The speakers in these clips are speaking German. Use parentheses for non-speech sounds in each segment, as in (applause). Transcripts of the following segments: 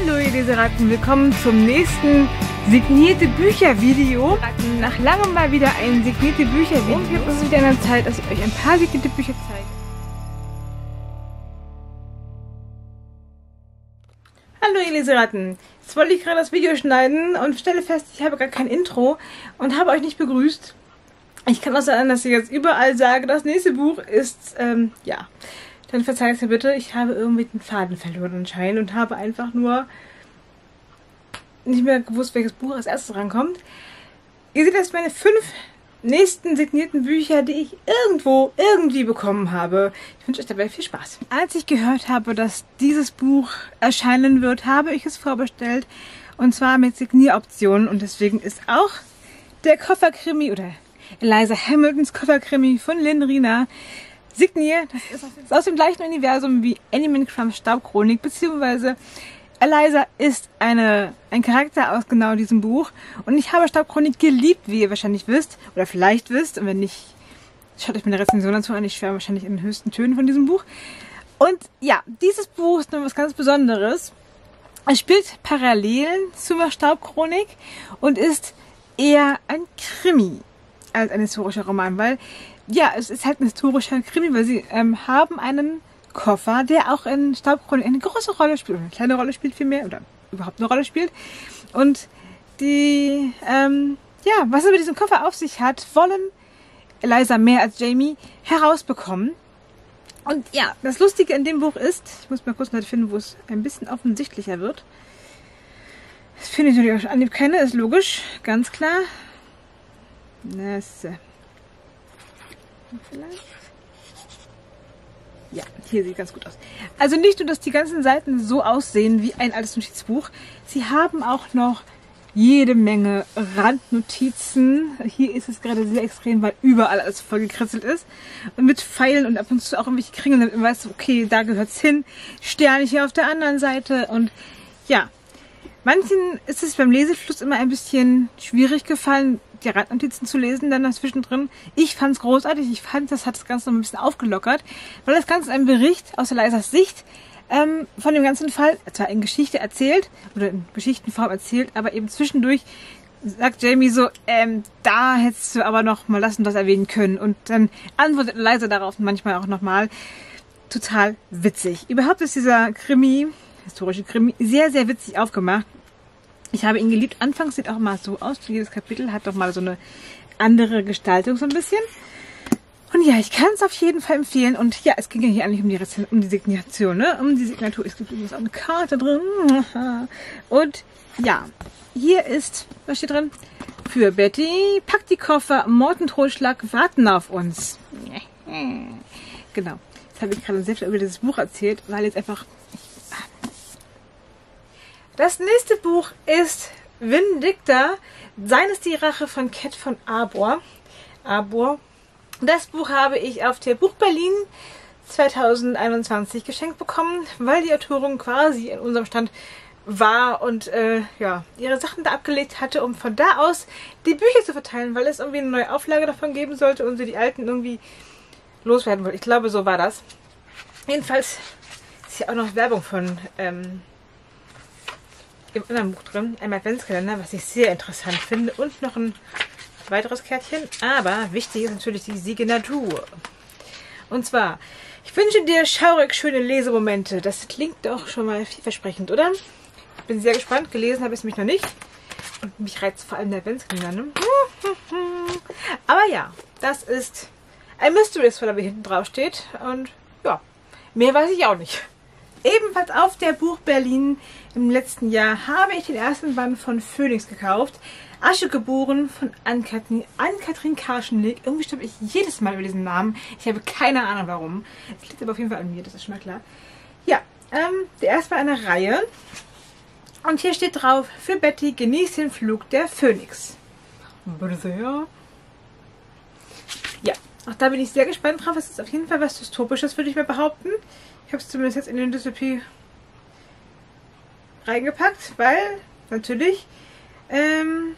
Hallo ihr Leseratten, willkommen zum nächsten signierte Bücher-Video. Nach langem mal wieder ein signierte Bücher-Video. Und jetzt ist es wieder an der Zeit, dass ich euch ein paar signierte Bücher zeige. Hallo ihr Leseratten, jetzt wollte ich gerade das Video schneiden und stelle fest, ich habe gar kein Intro und habe euch nicht begrüßt. Ich kann auch sagen, dass ich jetzt überall sage, das nächste Buch ist, ähm, ja, dann verzeiht mir bitte, ich habe irgendwie den Faden verloren anscheinend und habe einfach nur nicht mehr gewusst, welches Buch als erstes rankommt. Ihr seht, das sind meine fünf nächsten signierten Bücher, die ich irgendwo irgendwie bekommen habe. Ich wünsche euch dabei viel Spaß. Als ich gehört habe, dass dieses Buch erscheinen wird, habe ich es vorbestellt. Und zwar mit Signieroptionen. Und deswegen ist auch der Kofferkrimi oder Eliza Hamiltons Kofferkrimi von Lynn Rina signiert. Das ist aus dem gleichen Universum wie Animan Crumps Staubchronik, beziehungsweise Eliza ist eine, ein Charakter aus genau diesem Buch. Und ich habe Staubchronik geliebt, wie ihr wahrscheinlich wisst. Oder vielleicht wisst. Und wenn nicht, schaut euch meine Rezension dazu an. Ich schwärme wahrscheinlich in den höchsten Tönen von diesem Buch. Und ja, dieses Buch ist noch was ganz Besonderes. Es spielt Parallelen zur Staubchronik und ist eher ein Krimi als ein historischer Roman, weil ja, es ist halt ein historischer Krimi, weil sie ähm, haben einen Koffer, der auch in Staubchronik eine große Rolle spielt, eine kleine Rolle spielt vielmehr, oder überhaupt eine Rolle spielt. Und die, ähm, ja, was es mit diesem Koffer auf sich hat, wollen Eliza mehr als Jamie herausbekommen. Und ja, das Lustige in dem Buch ist, ich muss mal kurz mal finden, wo es ein bisschen offensichtlicher wird. Das finde ich natürlich auch an dem kenne, ist logisch, ganz klar. Äh, vielleicht. Ja, hier sieht ganz gut aus. Also nicht nur, dass die ganzen Seiten so aussehen wie ein altes Notizbuch, sie haben auch noch jede Menge Randnotizen. Hier ist es gerade sehr extrem, weil überall alles voll gekritzelt ist. Und mit Pfeilen und ab und zu auch irgendwelche Kringeln, damit man weiß, okay, da gehört's hin. Sterne hier auf der anderen Seite. Und ja, manchen ist es beim Lesefluss immer ein bisschen schwierig gefallen, die Randnotizen zu lesen, dann dazwischen drin. Ich fand es großartig. Ich fand, das hat das Ganze noch ein bisschen aufgelockert, weil das Ganze ein Bericht aus Leisers Sicht ähm, von dem ganzen Fall, zwar in Geschichte erzählt oder in Geschichtenform erzählt, aber eben zwischendurch sagt Jamie so, ähm, da hättest du aber noch mal und das erwähnen können. Und dann antwortet Eliza darauf manchmal auch nochmal. Total witzig. Überhaupt ist dieser Krimi, historische Krimi, sehr, sehr witzig aufgemacht. Ich habe ihn geliebt. Anfangs sieht auch mal so aus. Jedes Kapitel hat doch mal so eine andere Gestaltung so ein bisschen. Und ja, ich kann es auf jeden Fall empfehlen. Und ja, es ging ja hier eigentlich um die, um die Signation, ne? Um die Signatur. Es gibt übrigens auch eine Karte drin. (laughs) Und ja, hier ist, was steht drin? Für Betty, pack die Koffer, Mordentotschlag warten auf uns. (laughs) Genau. Jetzt habe ich gerade selbst über dieses Buch erzählt, weil jetzt einfach das nächste Buch ist Vindicta. Seines die Rache von Cat von Arbor. Arbor. Das Buch habe ich auf der Buch Berlin 2021 geschenkt bekommen, weil die Autorin quasi in unserem Stand war und äh, ja, ihre Sachen da abgelegt hatte, um von da aus die Bücher zu verteilen, weil es irgendwie eine neue Auflage davon geben sollte und sie die alten irgendwie loswerden wollte. Ich glaube, so war das. Jedenfalls ist hier auch noch Werbung von ähm, im anderen Buch drin, ein Adventskalender, was ich sehr interessant finde und noch ein weiteres Kärtchen. Aber wichtig ist natürlich die Signatur. Und zwar, ich wünsche dir schaurig schöne Lesemomente. Das klingt doch schon mal vielversprechend, oder? Ich bin sehr gespannt. Gelesen habe ich es mich noch nicht. Und mich reizt vor allem der Adventskalender. Ne? (laughs) Aber ja, das ist ein Mystery Thriller, wie hinten drauf steht. Und ja, mehr weiß ich auch nicht. Ebenfalls auf der Buch Berlin im letzten Jahr habe ich den ersten Band von Phoenix gekauft. Asche geboren von Ann-Kathrin Ann. Irgendwie stimme ich jedes Mal über diesen Namen. Ich habe keine Ahnung warum. Es liegt aber auf jeden Fall an mir, das ist schon mal klar. Ja, ähm, der erste war eine Reihe. Und hier steht drauf, für Betty genießt den Flug der Phoenix. Bitte sehr. Auch da bin ich sehr gespannt drauf. Es ist auf jeden Fall was Dystopisches, würde ich mal behaupten. Ich habe es zumindest jetzt in den Dystopie reingepackt, weil natürlich ähm,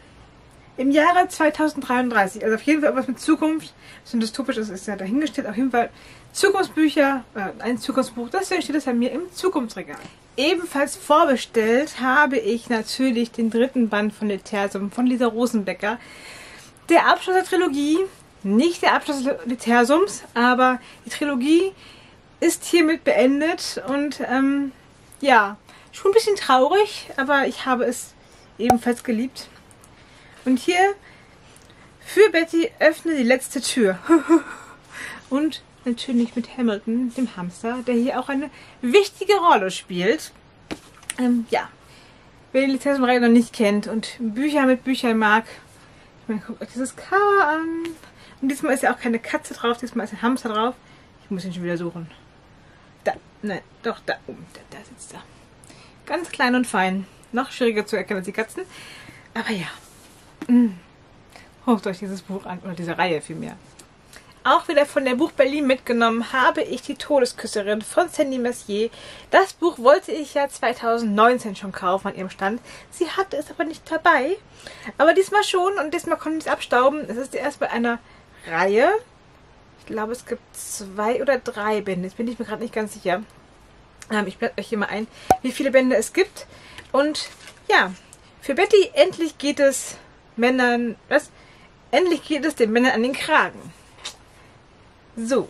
im Jahre 2033, also auf jeden Fall was mit Zukunft, so ein dystopisches ist ja dahingestellt, auf jeden Fall Zukunftsbücher, äh, ein Zukunftsbuch, deswegen steht das bei mir im Zukunftsregal. ebenfalls vorbestellt habe ich natürlich den dritten Band von Litersum von Lisa Rosenbecker. Der Abschluss der Trilogie, nicht der Abschluss des Litersums, aber die Trilogie ist hiermit beendet und ähm, ja, schon ein bisschen traurig, aber ich habe es ebenfalls geliebt. Und hier für Betty öffne die letzte Tür. (laughs) und natürlich mit Hamilton, dem Hamster, der hier auch eine wichtige Rolle spielt. Ähm, ja, wer die Lizenzreihe noch nicht kennt und Bücher mit Büchern mag, ich meine, guckt euch dieses Cover an. Und diesmal ist ja auch keine Katze drauf, diesmal ist ein Hamster drauf. Ich muss ihn schon wieder suchen. Da, nein, doch, da oben, da, da sitzt er. Ganz klein und fein. Noch schwieriger zu erkennen als die Katzen. Aber ja. Mm. Holt euch dieses Buch an, oder diese Reihe vielmehr. Auch wieder von der Buch Berlin mitgenommen habe ich die Todesküsserin von Sandy Messier. Das Buch wollte ich ja 2019 schon kaufen an ihrem Stand. Sie hatte es aber nicht dabei. Aber diesmal schon und diesmal konnte ich es abstauben. Es ist erst bei einer Reihe. Ich glaube, es gibt zwei oder drei Bände. Jetzt bin ich mir gerade nicht ganz sicher. Ähm, ich blende euch hier mal ein, wie viele Bände es gibt. Und ja, für Betty endlich geht es Männern, was? Endlich geht es den Männern an den Kragen. So.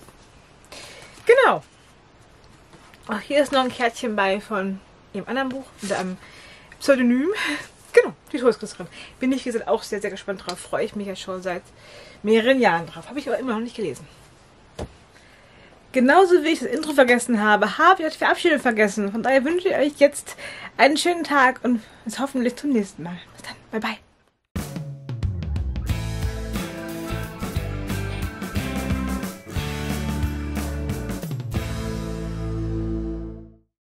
Genau. Auch hier ist noch ein Kärtchen bei von dem anderen Buch unter einem Pseudonym. Genau, die Todesküsserin. Bin ich, wie gesagt, auch sehr, sehr gespannt drauf. Freue ich mich ja schon seit mehreren Jahren drauf. Habe ich aber immer noch nicht gelesen. Genauso wie ich das Intro vergessen habe, habe ich euch Verabschiedung vergessen. Von daher wünsche ich euch jetzt einen schönen Tag und bis hoffentlich zum nächsten Mal. Bis dann. Bye, bye.